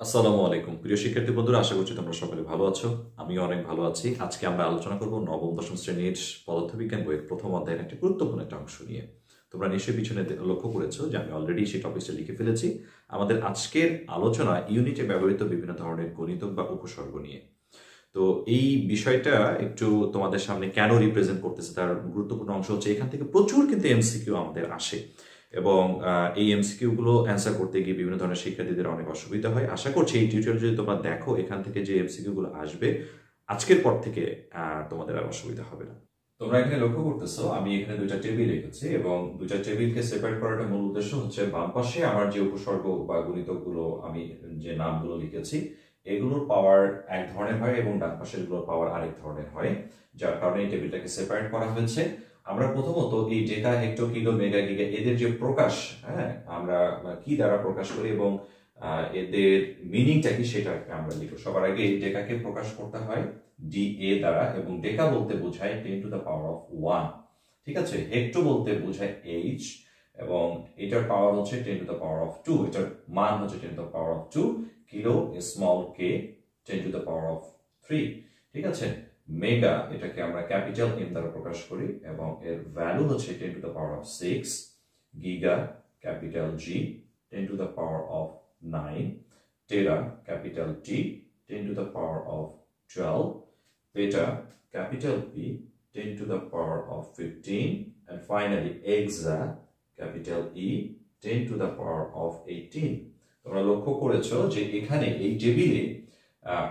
আসসালামু আলাইকুম। প্রিয় শিক্ষার্থী বন্ধুরা, আশা করছি তোমরা সকলে ভালো আছো। আমিও অনেক ভালো আছি। আজকে আমরা আলোচনা করব নবম, দশম শ্রেণির পদার্থবিজ্ঞান বইয়ের প্রথম অধ্যায়ের একটি গুরুত্বপূর্ণ একটা অংশ নিয়ে। তোমরা নিশ্চয়ই পিছনে লক্ষ্য করেছ যে আমি অলরেডি সেই টপিকটা লিখে ফেলেছি। আমাদের আজকের আলোচনা ইউনিটে ব্যবহৃত বিভিন্ন ধরনের গণিতক বা উপসর্গ নিয়ে। তো এই বিষয়টা একটু তোমাদের সামনে কেন রিপ্রেজেন্ট করতেছে তার গুরুত্বপূর্ণ অংশ হচ্ছে এখান থেকে প্রচুর কিন্তু এমসিকিউ আমাদের আসে। এবং এই এমসিকিউ গুলো অ্যান্সার করতে গিয়ে বিভিন্ন ধরনের শিক্ষার্থীদের অনেক অসুবিধা হয়। আশা করছি এই টিউটোরিয়াল যদি তোমরা দেখো, এখান থেকে যে এমসিকিউ গুলো আসবে, আজকের পর থেকে তোমাদের আর অসুবিধা হবে না। তোমরা এখানে লক্ষ্য করতেছো, আমি এখানে দুইটা টেবিল রেখেছি এবং দুইটা টেবিলকে সেপারেট করার মূল উদ্দেশ্য হচ্ছে বাম পাশে আমার যে উপসর্গ বা গুণিতকগুলো আমি যে নামগুলো লিখেছি, এগুলোর পাওয়ার এক ধরনের হয় এবং ডান পাশেরগুলোর পাওয়ার আরেক ধরনের হয়। যার কারণে এই টেবিলটাকে সেপারেট করা হয়েছে। আমরা প্রথমত এই deca hecto kilo mega giga এদের যে প্রকাশ হ্যাঁ আমরা কি দ্বারা প্রকাশ করি এবং এদের মিনিংটা কি সেটা আমরা লিখব। সবার আগে এই ডেকাকে প্রকাশ করতে হয় ডি এ দ্বারা এবং ডেকা বলতে বোঝায় ten to the power of one. ঠিক আছে? হেক্টো বলতে বোঝায় এইচ এবং এটার পাওয়ার হচ্ছে ten to the power of two. এটার মান হচ্ছে ten to the power of two kilo small K ten to the power of three. ঠিক আছে? মেগা এটাকে আমরা ক্যাপিটাল এম দ্বারা প্রকাশ করি এবং এর ভ্যালু হচ্ছে ten to the power of six giga capital G ten to the power of nine tera capital T ten to the power of twelve peta capital P ten to the power of fifteen and finally, exa capital E ten to the power of eighteen তোমরা লক্ষ্য করেছ যে এখানে এই টেবিলে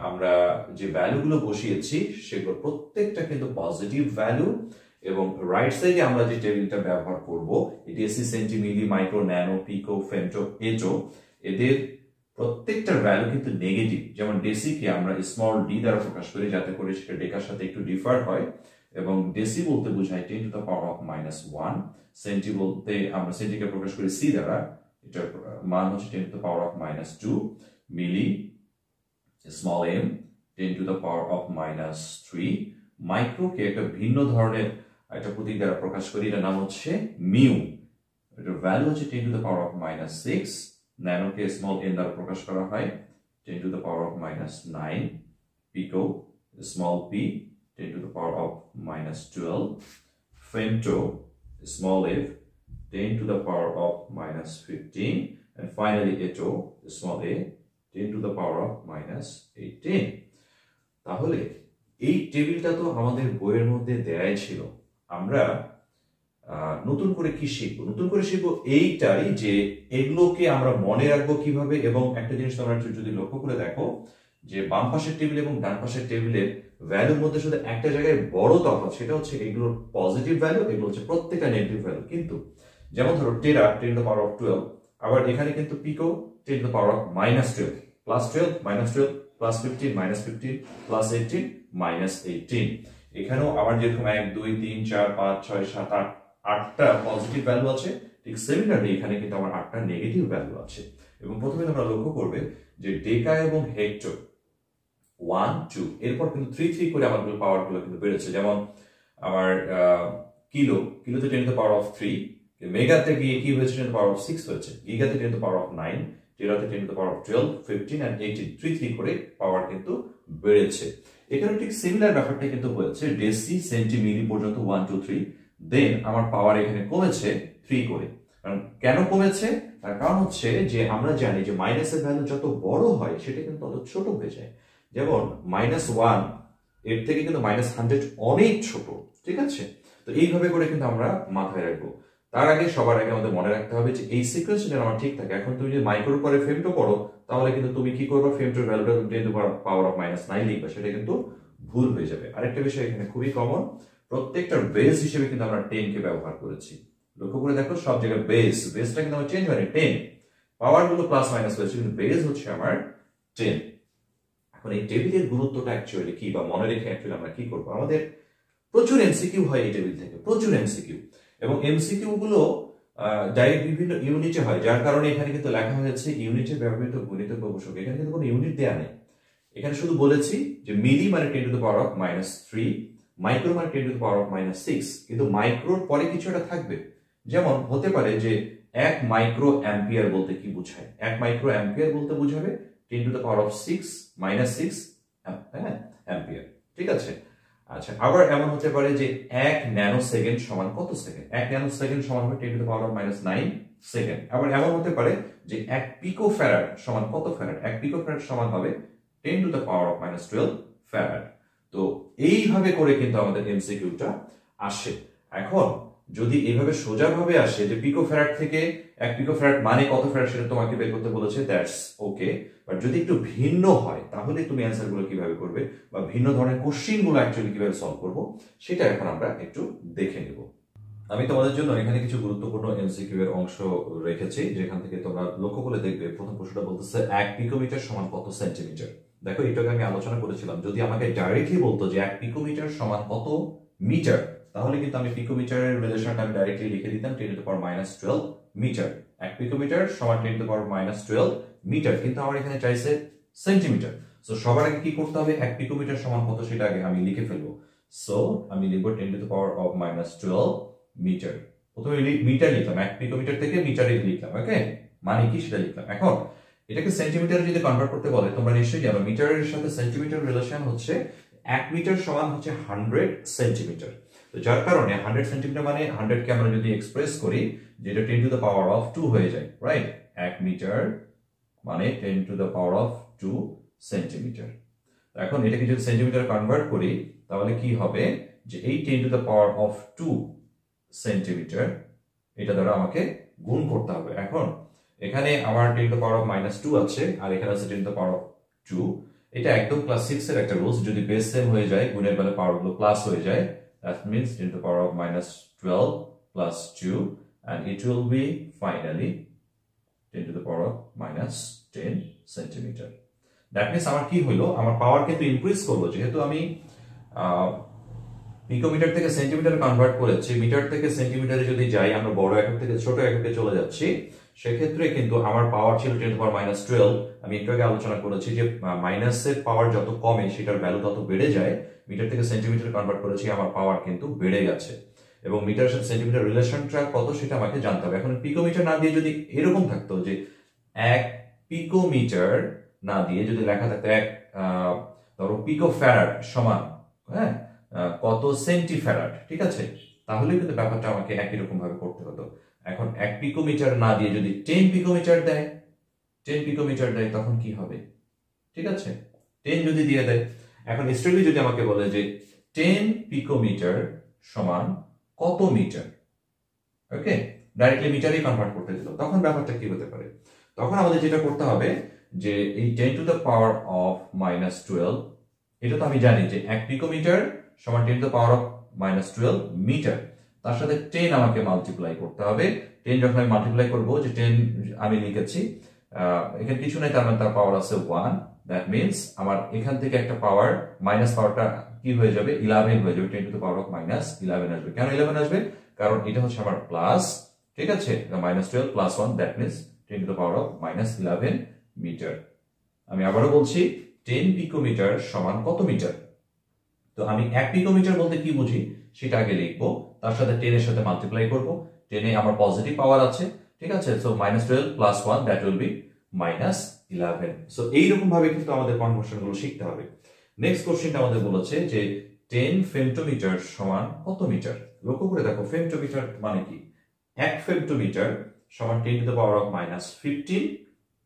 আমরা যে ভ্যালুগুলো বসিয়েছি সেগুলো প্রত্যেকটা কিন্তু পজিটিভ ভ্যালু এবং রাইট সাইডে আমরা যে টেবিলটা ব্যবহার করব deci centi milli micro nano pico femto atto এদের প্রত্যেকটার ভ্যালু কিন্তু নেগেটিভ যেমন ডেসিকে আমরা স্মল ডি দ্বারা প্রকাশ করি, যাতে করে সেটা ডেকার সাথে একটু ডিফার হয়, এবং ডেসি বলতে বোঝায় ten to the power of minus one centi বলতে আমরা সেন্টিকে প্রকাশ করি সি দ্বারা, এটার মান হচ্ছে ten to the power of minus two milli small M ten to the power of minus three মাইক্রোকে একটা ভিন্ন ধরনের একটা প্রতীক দ্বারা প্রকাশ করি, এটার নাম হচ্ছে মিউ এটার ভ্যালু হচ্ছে ten to the power of minus six ন্যানোকে small N দ্বারা প্রকাশ করা হয় ten to the power of minus nine pico small P ten to the power of minus twelve femto small f 10 to the power of minus 15 and finally eto small a 10 to the power of minus 18 তাহলে এই টেবিলটা তো আমাদের বইয়ের মধ্যে দেয়াই ছিল। আমরা নতুন করে কি শিখব? নতুন করে শিখব এইটাই যে এগুলোকে আমরা মনে রাখব কীভাবে এবং একটা জিনিস তোমরা যদি লক্ষ্য করে দেখো, যে বাম পাশের টেবিল এবং ডান পাশের টেবিলের ভ্যালুর মধ্যে শুধু একটা জায়গায় বড় তফাৎ, সেটা হচ্ছে এগুলোর পজিটিভ ভ্যালু এগুলো হচ্ছে প্রত্যেকটা নেগেটিভ ভ্যালু কিন্তু যেমন ধরো tera ten the power of twelve আবার এখানে কিন্তু pico ten the power of minus twelve plus twelve minus twelve plus fifteen minus fifteen plus eighteen minus eighteen এখানেও আবার যেরকম এক, দুই, তিন, চার, পাঁচ, ছয়, সাত, আট, আটটা পজিটিভ ভ্যালু আছে, ঠিক সিমিলারলি এখানে কিন্তু আমার আটটা নেগেটিভ ভ্যালু আছে। এবং প্রথমে তোমরা লক্ষ্য করবে যে ডেকা এবং হেক্টর ওয়ান টু এরপর কিন্তু থ্রি থ্রি করে আমার পাওয়ারগুলো কিন্তু বেড়েছে। যেমন আমার kilo, কিলোতে ten the power of three মেগাতে গিয়ে কি হয়েছে? টেন পাওয়ার অফ সিক্স হয়েছে। গিগাতে ten the power of nine টেরাতে ten the power twelve fifteen and eighteen three three করে পাওয়ার কিন্তু বেড়েছে। এখানে ঠিক সিমিলার ব্যাপারটা কিন্তু হয়েছে ডেসি সেন্টিমিলি পর্যন্ত ওয়ান টু থ্রি দেন আমার পাওয়ার এখানে কমেছে থ্রি করে। কারণ কেন কমেছে? তার কারণ হচ্ছে যে আমরা জানি যে মাইনাসের ভ্যালু যত বড় হয়, সেটা কিন্তু তত ছোট হয়ে যায়। যেমন মাইনাস ওয়ানের থেকে কিন্তু মাইনাস হান্ড্রেড অনেক ছোট, ঠিক আছে? তো এইভাবে করে কিন্তু আমরা মাথায় রাখব। তার আগে সবার আগে আমাদের মনে রাখতে হবে যে এই সিকোয়েন্স যেন আমার ঠিক থাকে। এখন তুমি যদি মাইক্রোর পরে ফেমটো করো, তাহলে কিন্তু তুমি কি করবে? ফেমটোর ভ্যালুটা পাওয়ার অফ মাইনাস নাইন লিখবে। সেটা কিন্তু ভুল হয়ে যাবে। আরেকটা বিষয় এখানে খুবই কমন প্রত্যেকটা বেস হিসেবে কিন্তু আমরা টেন কে ব্যবহার করেছি। লক্ষ্য করে দেখো, সব জায়গায় বেস বেসটা কিন্তু আমার চেঞ্জ হয়নি টেন পাওয়ারগুলো প্লাস মাইনাস হয়েছে কিন্তু বেস হচ্ছে আমার টেন এখন এই টেবিলের গুরুত্বটা অ্যাকচুয়ালি কি? বা মনে রেখে অ্যাকচুয়ালি আমরা কি করব? আমাদের প্রচুর এমসিকিউ হয় এই টেবিল থেকে। প্রচুর এমসিকিউ এবং এমসিকিউ গুলো ডাইরেক্ট বিভিন্ন ইউনিটে হয়, যার কারণে এখানে কিন্তু লেখা হয়েছে ইউনিটে ব্যবহৃত গণিত গবেষক এখানে কিন্তু কোনো ইউনিট দেয়া নেই। এখানে শুধু বলেছি যে মিলি মানে ten to the power of minus three micro মানে ten to the power of minus six কিন্তু মাইক্রোর পরে কিছু একটা থাকবে। যেমন, হতে পারে যে এক মাইক্রো অ্যাম্পিয়ার বলতে কি বোঝায়? এক মাইক্রো অ্যাম্পিয়ার বলতে বোঝাবে ten to the power of six minus six হ্যাঁ অ্যাম্পিয়ার ঠিক আছে? আচ্ছা আবার এমন হতে পারে যে এক ন্যানো সেকেন্ড সমান কত সেকেন্ড এক ন্যানো সেকেন্ড সমান হবে ten to the power minus nine second আবার এমন হতে পারে যে এক পিকো ফ্যারাড সমান কত ফ্যারাড এক পিকো ফ্যারাড সমান হবে ten to the power of minus twelve farad তো এইভাবে করে কিন্তু আমাদের এমসিকিউটা আসে। এখন যদি এইভাবে সোজাভাবে আসে যে পিকো ফ্যারাড থেকে এক পিকো ফ্যারাড মানে কত ফ্যারাড সেটা তোমাকে বের করতে বলেছে দ্যাটস ওকে বাট যদি একটু ভিন্ন হয়, তাহলে তুমি অ্যান্সারগুলো কীভাবে করবে? বা ভিন্ন ধরনের কোশ্চিনগুলো অ্যাকচুয়ালি কীভাবে সলভ করব? সেটা এখন আমরা একটু দেখে নেব। আমি তোমাদের জন্য এখানে কিছু গুরুত্বপূর্ণ এমসিকিউ এর অংশ রেখেছি, যেখান থেকে তোমরা লক্ষ্য করে দেখবে প্রথম প্রশ্নটা বলতেছে, এক পিকোমিটার সমান কত সেন্টিমিটার দেখো, এটাকে আমি আলোচনা করেছিলাম। যদি আমাকে ডাইরেক্টলি বলতো যে এক পিকোমিটার সমান কত মিটার তাহলে কিন্তু আমি পিকোমিটারের রিলেশনটা আমি ডাইরেক্টলি লিখে দিতাম ten to power minus twelve metre এক পিকোমিটার সমান ten to power minus twelve metre কিন্তু আমার এখানে চাইছে সেন্টিমিটার সো সবার আগে কি করতে হবে? এক পিকোমিটার সমান কত সেটা আগে আমি লিখে ফেলব। সো আমি লিখব ten to power of minus twelve metre প্রথমে মিটার লিখলাম। এক পিকোমিটার থেকে মিটারে লিখলাম ওকে মানে কি সেটা লিখলাম। এখন, এটাকে সেন্টিমিটারে যদি কনভার্ট করতে বলে, তোমরা নিশ্চয়ই জানো মিটারের সাথে সেন্টিমিটার রিলেশন হচ্ছে এক মিটার সমান হচ্ছে হান্ড্রেড সেন্টিমিটার তো যার কারণে হান্ড্রেড সেন্টিমিটার মানে হান্ড্রেড কে আমরা যদি এক্সপ্রেস করি, যেটা ten to the power of two হয়ে যায় রাইট এক মিটার মানে ten to the power of two centimetre এখন এটাকে যদি সেন্টিমিটার কনভার্ট করি, তাহলে কি হবে? যে এই ten to the power of two centimetre এটা দ্বারা আমাকে গুণ করতে হবে। এখন এখানে আমার ten to power of minus two আছে, আর এখানে আছে ten to power of two এটা একদম ক্লাস সিক্স এর একটা রুলস যদি বেস সেম হয়ে যায়, গুণের বেলা পাওয়ারগুলো প্লাস হয়ে যায় that means 10 to the power of minus 12 plus 2 and it will be finally 10 to the power of minus 10 centimeter. That means আমার কি হলো আমার পাওয়ার কিন্তু ইনক্রিজ করল। যেহেতু আমি পিকোমিটার থেকে সেন্টিমিটার কনভার্ট করেছি মিটার থেকে সেন্টিমিটারে যদি যাই, আমরা বড় একক থেকে ছোট এককে চলে যাচ্ছি সেক্ষেত্রে কিন্তু আমার পাওয়ার ছিল টেন পাওয়ার মাইনাস টুয়েলভ আমি একটু আগে আলোচনা করেছি যে মাইনাসের পাওয়ার যত কমে, সেটার ভ্যালু তত বেড়ে যায়। মিটার থেকে সেন্টিমিটার কনভার্ট করেছি, আমার পাওয়ার কিন্তু বেড়ে গেছে। এবং মিটার সাথে সেন্টিমিটার রিলেশনটা কত, সেটা আমাকে জানতে হবে। এখন পিকোমিটার না দিয়ে যদি এরকম থাকতো যে, এক পিকোমিটার না দিয়ে যদি লেখা থাকতো এক ধরো পিকো ফ্যারাড সমান হ্যাঁ কত সেন্টিফ্যারাড ঠিক আছে? তাহলে কিন্তু ব্যাপারটা আমাকে একই রকম ভাবে করতে হতো। এখন এক পিকোমিটার না দিয়ে যদি টেন পিকোমিটার দেয় টেন পিকোমিটার দেয়, তখন কি হবে? ঠিক আছে? টেন যদি দিয়ে দেয়, এখন স্ট্রেটলি যদি আমাকে বলে যে টেন পিকোমিটার সমান কত মিটার? ওকে ডাইরেক্টলি মিটারেই কনভার্ট করতে দিল। তখন ব্যাপারটা কি হতে পারে? তখন আমাদের যেটা করতে হবে যে এই ten to the power of minus twelve এটা তো আমি জানি যে এক পিকোমিটার সমান ten to the power of minus twelve metre. তার সাথে টেন আমাকে মাল্টিপ্লাই করতে হবে। টেন যখন আমি মাল্টিপ্লাই করব, যে টেন আমি লিখেছি এখানে কিছু নেই, তার মানে তার পাওয়ার আছে ওয়ান দ্যাট মিনস আমার এখান থেকে একটা পাওয়ার মাইনাস পাওয়ারটা কি হয়ে যাবে? ইলেভেন হয়ে যাবে। Ten to power of minus eleven আসবে। কেন ইলেভেন আসবে? কারণ এটা হচ্ছে আমার প্লাস ঠিক আছে? Minus twelve plus one that means ten to power of minus eleven metre আমি আবারও বলছি টেন পিকোমিটার সমান কত মিটার তো আমি এক পিকোমিটার বলতে কি বুঝি, সেটা আগে লিখব, তার সাথে টেনের সাথে মাল্টিপ্লাই করব। টেনে আমার পজিটিভ পাওয়ার আছে, ঠিক আছে? So minus twelve plus one that will be minus eleven so এইরকম ভাবে কিন্তু আমাদের কনভার্সনগুলো শিখতে হবে। নেক্সট কোশ্চেনটা আমাদের বলেছে যে টেন ফেমটোমিটার সমান কত মিটার লক্ষ্য করে দেখো ফেমটোমিটার মানে কি? এক ফেমটোমিটার সমান ten to the power of minus fifteen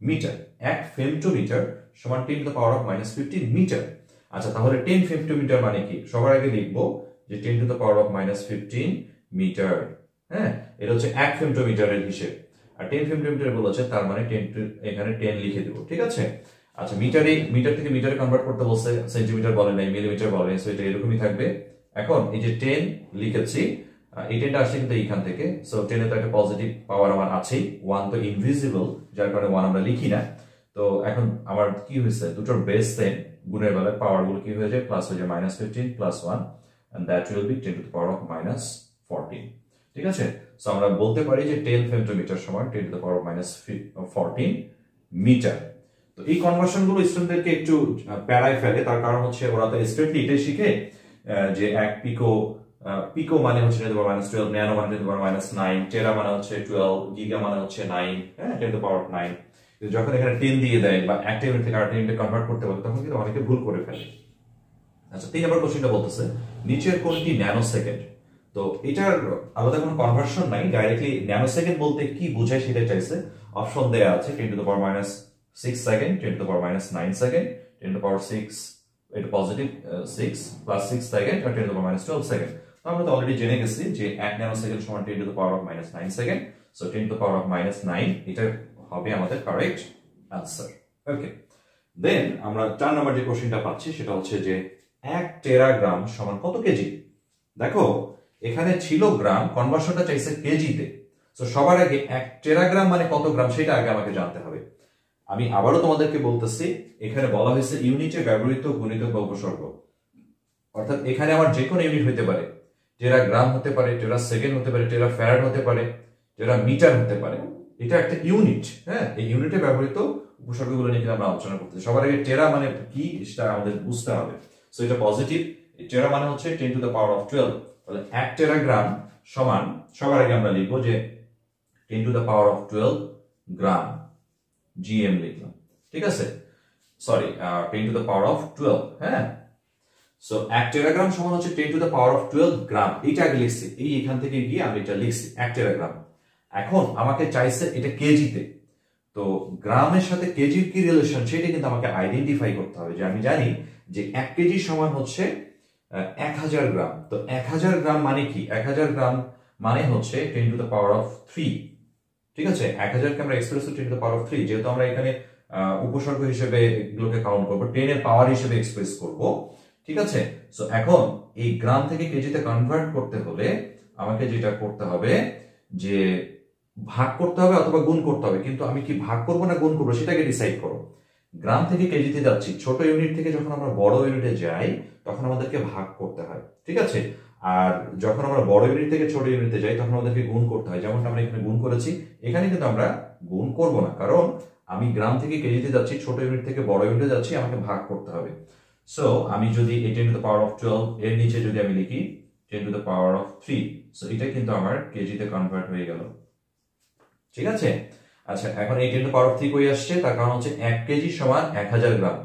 metre এক ফেমটোমিটার সমান ten to the power of minus fifteen metre আচ্ছা তাহলে টেন ফেমটোমিটার মানে কি? সবার আগে লিখব যে ten to the power of minus fifteen metre হ্যাঁ? এটা হচ্ছে এক ফেমটোমিটারের হিসেব। আর টেন ফেমটোমিটার বলেছে তার মানে টেন টু এখানে টেন লিখে দেবো, ঠিক আছে? আচ্ছা মিটারে মিটার থেকে মিটারে কনভার্ট করতে বলছে সেন্টিমিটার বলে নাই মিলিমিটার বলে সো এটা এরকমই থাকবে। এখন এই যে টেন লিখেছি এই টেনটা আসছে কিন্তু এইখান থেকে সো টেনে তো একটা পজিটিভ পাওয়ার আমার আছেই ওয়ান তো ইনভিজিবল যার কারণে ওয়ান আমরা লিখি না। তো এখন আমার কি হয়েছে? দুটোর বেস সেম গুণের বেলায় পাওয়ারগুলো কি হয়ে যায় প্লাস হয়ে যায় minus fifteen plus one that will be 10 to the power of minus 14 ঠিক আছে? সো আমরা বলতে পারি যে 10 ফেমটোমিটার সমান 10 টু পাওয়ার মাইনাস 14 মিটার তো এই কনভার্সনগুলো স্টুডেন্টদেরকে একটু প্যারায় ফেলে। তার কারণ হচ্ছে ওরা তো স্ট্রেটলি এটাই শিখে যে এক পিকো পিকো মানে হচ্ছে টেন মাইনাস টুয়েলভ ন্যানো মানে টেন মাইনাস নাইন টেরা মানে হচ্ছে টুয়েলভ গিগা মানে হচ্ছে নাইন হ্যাঁ টেন পাওয়ার নাইন যখন এখানে টেন দিয়ে দেয় বা একটা ইউনিট থেকে আরেকটা ইউনিটে কনভার্ট করতে বলে তখন কিন্তু অনেকে ভুল করে ফেলে। আচ্ছা তিন নম্বর কোশ্চেনটা বলতেছে, নিচের কোনটি ন্যানো সেকেন্ড তো এটার আলাদা কোনো কনভার্সন নাই ডাইরেক্টলি ন্যানো সেকেন্ড বলতে কি বোঝায় সেটা চাইছে। অপশন দেয়া আছে ten to the power minus six second ten to the power minus nine second ten to power six এটা positive six plus six second R ten to power minus twelve second তো আমরা তো already জেনে গেছি যে এক nano second সমান ten to the power of minus nine second so ten to the power of minus nine এটা হবে আমাদের কারেক্ট আনসার ওকে দেন আমরা চার নম্বর যে কোশ্চেনটা পাচ্ছি সেটা হচ্ছে যে এক টেরাগ্রাম সমান কত কেজি দেখো, এখানে ছিল গ্রাম কনভার্সনটা চাইছে কেজিতে তো সবার আগে এক টেরাগ্রাম মানে কত গ্রাম সেটা আগে আমাকে জানতে হবে। আমি আবারও তোমাদেরকে বলতেছি, এখানে বলা হয়েছে ইউনিটে ব্যবহৃত গণিত বা উপসর্গ। অর্থাৎ এখানে আমার যে কোনো ইউনিট হতে পারে। টেরা গ্রাম হতে পারে টেরা সেকেন্ড হতে পারে টেরা ফ্যারাড হতে পারে টেরা মিটার হতে পারে। এটা একটা ইউনিট হ্যাঁ? এই ইউনিটে ব্যবহৃত উপসর্গগুলো নিয়ে কিন্তু আমরা আলোচনা করতেছি সবার আগে টেরা মানে কি সেটা আমাদের বুঝতে হবে। সো এটা পজিটিভ টেরা মানে হচ্ছে ten to the power of twelve তাহলে এক টেরাগ্রাম সমান, সবার আগে আমরা লিখব যে ten to the power of twelve gram GM লিখলাম। ঠিক আছে? Sorry ten to the power of twelve হ্যাঁ? সো এক টেরাগ্রাম সমান হচ্ছে ten to the power of twelve gram এইটা আগে লিখছি। এই এখান থেকে গিয়ে আমি এটা লিখছি, এক টেরাগ্রাম এখন আমাকে চাইছে এটা কেজিতে। তো গ্রামের সাথে কেজির কি রিলেশন সেটা কিন্তু আমাকে আইডেন্টিফাই করতে হবে যে আমি জানি যে এক কেজি সমান হচ্ছে এক হাজার গ্রাম। তো এক হাজার গ্রাম মানে কি? এক হাজার গ্রাম মানে হচ্ছে ten to the power of three ঠিক আছে? এক হাজারকে আমরা express ten to the power of three যেহেতু আমরা এখানে উপসর্গ হিসেবে এগুলোকে কাউন্ট করব টেনের পাওয়ার হিসেবে এক্সপ্রেস করব। ঠিক আছে? সো এখন এই গ্রাম থেকে কেজিতে কনভার্ট করতে হলে আমাকে যেটা করতে হবে যে ভাগ করতে হবে অথবা গুণ করতে হবে, কিন্তু আমি কি ভাগ করব না গুণ করব সেটাকে ডিসাইড করো। গ্রাম থেকে কেজিতে যাচ্ছি, ছোট ইউনিট থেকে যখন আমরা বড় ইউনিটে যাই, তখন আমাদেরকে ভাগ করতে হয়, ঠিক আছে? আর যখন আমরা বড় ইউনিট থেকে ছোট ইউনিটে যাই, তখন আমাদেরকে গুণ করতে হয়, যেমনটা আমরা এখানে গুণ করেছি, এখানে কিন্তু আমরা গুণ করব না, কারণ আমি গ্রাম থেকে কেজিতে যাচ্ছি, ছোট ইউনিট থেকে বড় ইউনিটে যাচ্ছি, আমাকে ভাগ করতে হবে। সো আমি যদি এই ten to the power of twelve এর নিচে যদি আমি লিখি ten to the power of three so এটা কিন্তু আমার কেজিতে কনভার্ট হয়ে গেল। ঠিক আছে? আচ্ছা এখন এই টেন টু পাওয়ার থ্রি কই আসছে, তার কারণ হচ্ছে এক কেজি সমান এক হাজার গ্রাম।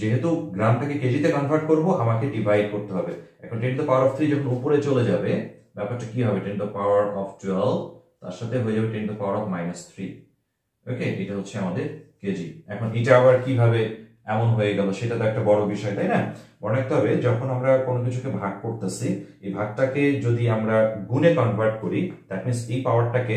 যেহেতু গ্রামটাকে কেজিতে কনভার্ট করব, আমাকে ডিভাইড করতে হবে। এখন ten to power of three যখন উপরে চলে যাবে, ব্যাপারটা কি হবে? Ten to power of twelve তার সাথে হয়ে যাবে ten to power of minus three okay এটা হচ্ছে আমাদের কেজি। এখন এটা আবার কীভাবে এমন হয়ে গেল, সেটা তো একটা বড় বিষয়, তাই না? মনে রাখতে হবে, যখন আমরা কোনো কিছুকে ভাগ করতেছি, এই ভাগটাকে যদি আমরা গুণে কনভার্ট করি দ্যাট মিনস এই পাওয়ারটাকে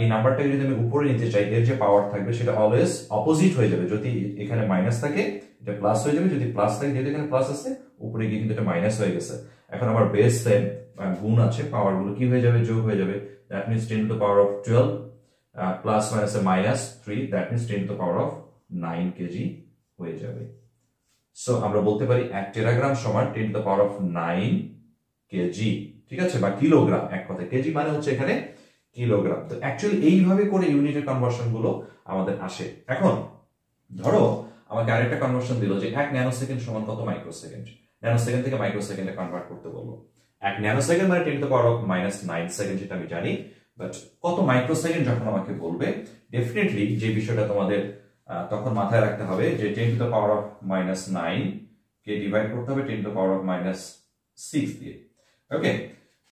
এই নাম্বারটাকে যদি আমি উপরে নিতে চাই, এর যে পাওয়ার থাকবে সেটা অলওয়েজ অপোজিট হয়ে যাবে। যদি এখানে মাইনাস থাকে, এটা প্লাস হয়ে যাবে। যদি প্লাস থাকে, যেহেতু এখানে প্লাস আছে, উপরে গিয়ে কিন্তু এটা মাইনাস হয়ে গেছে। এখন আমার বেস সেম গুণ আছে পাওয়ারগুলো কি হয়ে যাবে? যোগ হয়ে যাবে। That means ten to power of twelve plus minus minus three that means ten to power of nine kg হয়ে যাবে। সো আমরা বলতে পারি এক টেরাগ্রাম সমান ten to power of nine kg ঠিক আছে? বা কিলোগ্রাম এক কথা কেজি মানে হচ্ছে এখানে কিলোগ্রাম। তো অ্যাকচুয়ালি এইভাবে করে ইউনিটের কনভার্সনগুলো আমাদের আসে। এখন, ধরো, আমাকে আরেকটা কনভার্সন দিল যে এক ন্যানো সেকেন্ড সমান কত মাইক্রো সেকেন্ড ন্যানো সেকেন্ড থেকে মাইক্রো সেকেন্ডে কনভার্ট করতে বলব এক ন্যানো সেকেন্ড মানে ten to power of minus nine second যেটা আমি জানি বাট কত মাইক্রো সেকেন্ড যখন আমাকে বলবে ডেফিনেটলি যে বিষয়টা তোমাদের তখন মাথায় রাখতে হবে যে ten to power of minus nine K divide করতে হবে ten to power of minus six দিয়ে। ওকে